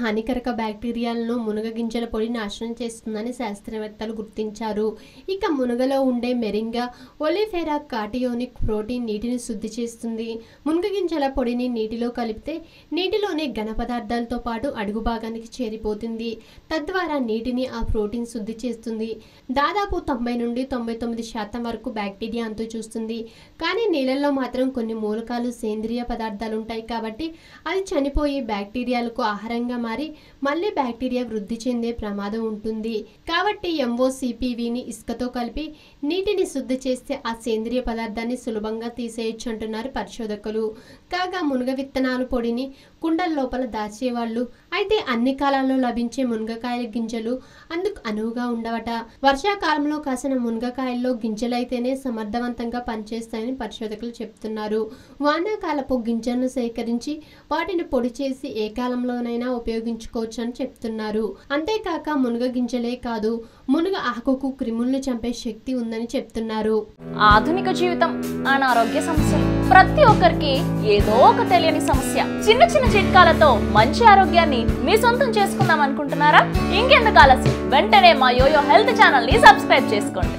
హానికరక బ్యాక్టీరియాలను మునగగింజల పొడి నాశనం చేస్తుందని శాస్త్రవేత్తలు గుర్తించారు. ఇక మునగలో ఉండే మెరింగా ఒలిఫెరా కాటియోనిక్ ప్రోటీన్ నీటిని శుద్ధి చేస్తుంది. మునగగింజల పొడిని నీటిలో కలిపితే నీటిలోని ఘన పదార్థాలతో పాటు అడుగు భాగానికి చేరిపోతుంది. తద్వారా నీటిని ఆ ప్రోటీన్ శుద్ధి చేస్తుంది. దాదాపు తొంభై నుండి తొంభై తొమ్మిది శాతం వరకు బ్యాక్టీరియా అంతు చూస్తుంది. కానీ నీళ్ళల్లో మాత్రం కొన్ని మూలకాలు సేంద్రియ పదార్థాలు ఉంటాయి కాబట్టి అది చనిపోయి బ్యాక్టీరియాలకు ఆహారంగా మారి మళ్ళీ బ్యాక్టీరియా వృద్ధి చెందే ప్రమాదం ఉంటుంది. కాబట్టి ఎంఓసిపివిని ఇసుకతో కలిపి నీటిని శుద్ధి చేస్తే ఆ సేంద్రియ పదార్థాన్ని సులభంగా తీసేయచ్చు అంటున్నారు పరిశోధకులు. కాగా మునగ విత్తనాలు పొడిని కుండల లోపల దాచేవాళ్ళు. అయితే అన్ని కాలాల్లో లభించే మునగకాయల గింజలు అందుకు అనువుగా ఉండవట. వర్షాకాలంలో కాసిన మునగకాయల్లో గింజలైతేనే సమర్థవంతంగా పనిచేస్తాయని పరిశోధకులు చెప్తున్నారు. వానాకాలపు గింజలను సేకరించి వాటిని పొడి చేసి ఏ కాలంలో కాలంలోనైనా ఉపయోగించుకోవచ్చు అని చెప్తున్నారు. అంతేకాక మునగ గింజలే కాదు మునగ ఆకుకు క్రిములను చంపే శక్తి ఉందని చెప్తున్నారు. ఆధునిక జీవితం అనారోగ్య సమస్యలు. ప్రతి ఒక్కరికి ఏదో ఒక తెలియని సమస్య. చిన్న చిన్న చిట్కాలతో మంచి ఆరోగ్యాన్ని మీ సొంతం చేసుకుందాం అనుకుంటున్నారా? ఇంకెందుకు ఆలస్యం? వెంటనే మా యోయో హెల్త్ ఛానల్ని సబ్స్క్రైబ్ చేసుకోండి.